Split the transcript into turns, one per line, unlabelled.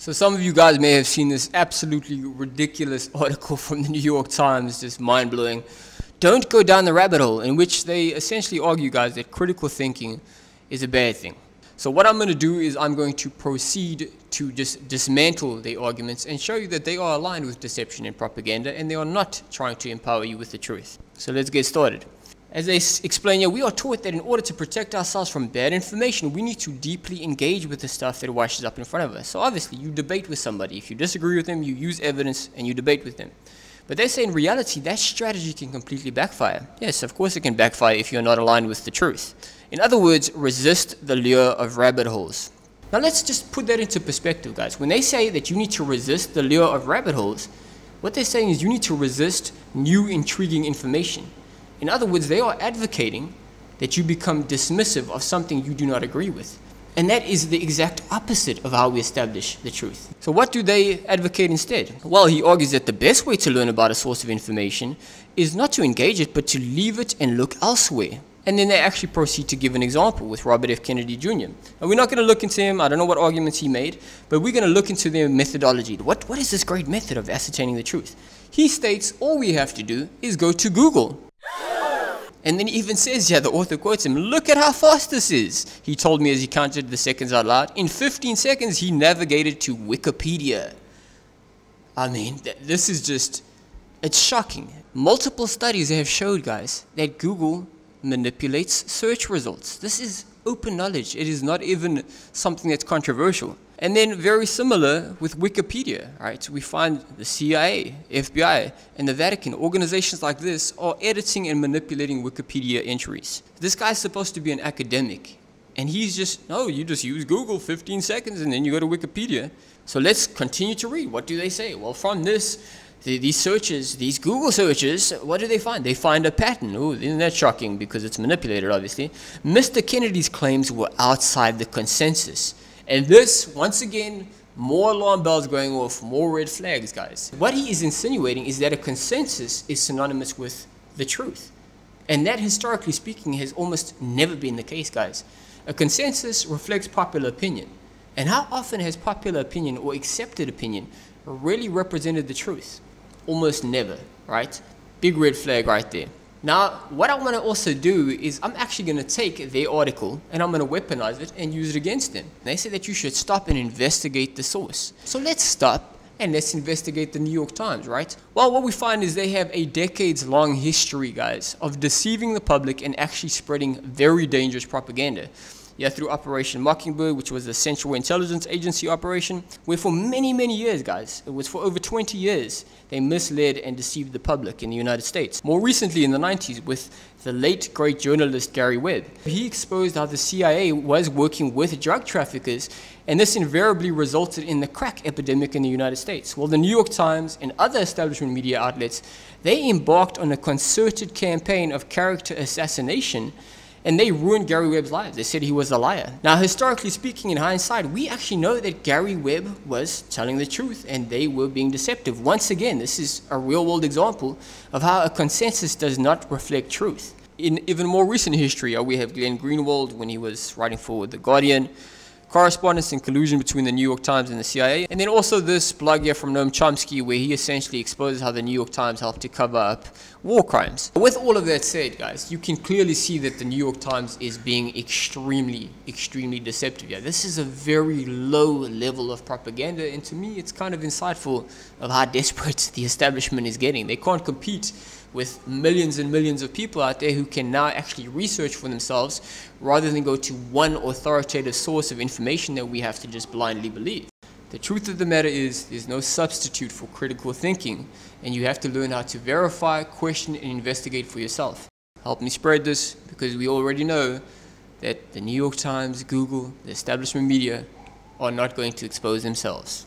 So some of you guys may have seen this absolutely ridiculous article from the New York Times, just mind-blowing. Don't go down the rabbit hole, in which they essentially argue, guys, that critical thinking is a bad thing. So what I'm going to do is I'm going to proceed to just dismantle the arguments and show you that they are aligned with deception and propaganda and they are not trying to empower you with the truth. So let's get started. As they explain here, we are taught that in order to protect ourselves from bad information, we need to deeply engage with the stuff that washes up in front of us. So obviously, you debate with somebody. If you disagree with them, you use evidence and you debate with them. But they say in reality, that strategy can completely backfire. Yes, of course it can backfire if you're not aligned with the truth. In other words, resist the lure of rabbit holes. Now let's just put that into perspective, guys. When they say that you need to resist the lure of rabbit holes, what they're saying is you need to resist new intriguing information. In other words, they are advocating that you become dismissive of something you do not agree with. And that is the exact opposite of how we establish the truth. So what do they advocate instead? Well, he argues that the best way to learn about a source of information is not to engage it, but to leave it and look elsewhere. And then they actually proceed to give an example with Robert F. Kennedy Jr. And we're not going to look into him, I don't know what arguments he made, but we're going to look into their methodology. What, what is this great method of ascertaining the truth? He states all we have to do is go to Google and then he even says, yeah, the author quotes him, look at how fast this is. He told me as he counted the seconds out loud. In 15 seconds, he navigated to Wikipedia. I mean, th this is just, it's shocking. Multiple studies have showed, guys, that Google manipulates search results. This is open knowledge. It is not even something that's controversial. And then very similar with Wikipedia, right? We find the CIA, FBI, and the Vatican, organizations like this are editing and manipulating Wikipedia entries. This guy's supposed to be an academic. And he's just, no, you just use Google 15 seconds and then you go to Wikipedia. So let's continue to read. What do they say? Well, from this, the, these searches, these Google searches, what do they find? They find a pattern. Oh, isn't that shocking? Because it's manipulated, obviously. Mr. Kennedy's claims were outside the consensus. And this, once again, more alarm bells going off, more red flags, guys. What he is insinuating is that a consensus is synonymous with the truth. And that, historically speaking, has almost never been the case, guys. A consensus reflects popular opinion. And how often has popular opinion or accepted opinion really represented the truth? Almost never, right? Big red flag right there. Now, what I want to also do is I'm actually going to take their article and I'm going to weaponize it and use it against them. They say that you should stop and investigate the source. So let's stop and let's investigate the New York Times, right? Well, what we find is they have a decades long history, guys, of deceiving the public and actually spreading very dangerous propaganda yeah, through Operation Mockingbird, which was a Central Intelligence Agency operation, where for many, many years, guys, it was for over 20 years, they misled and deceived the public in the United States. More recently, in the 90s, with the late great journalist Gary Webb, he exposed how the CIA was working with drug traffickers, and this invariably resulted in the crack epidemic in the United States. Well, the New York Times and other establishment media outlets, they embarked on a concerted campaign of character assassination and they ruined Gary Webb's life. They said he was a liar. Now, historically speaking, in hindsight, we actually know that Gary Webb was telling the truth and they were being deceptive. Once again, this is a real world example of how a consensus does not reflect truth. In even more recent history, uh, we have Glenn Greenwald when he was writing for The Guardian correspondence and collusion between the New York Times and the CIA. And then also this blog here from Noam Chomsky where he essentially exposes how the New York Times helped to cover up war crimes. With all of that said, guys, you can clearly see that the New York Times is being extremely, extremely deceptive. Yeah, this is a very low level of propaganda, and to me, it's kind of insightful of how desperate the establishment is getting. They can't compete with millions and millions of people out there who can now actually research for themselves rather than go to one authoritative source of information that we have to just blindly believe. The truth of the matter is there's no substitute for critical thinking and you have to learn how to verify, question and investigate for yourself. Help me spread this because we already know that the New York Times, Google, the establishment media are not going to expose themselves.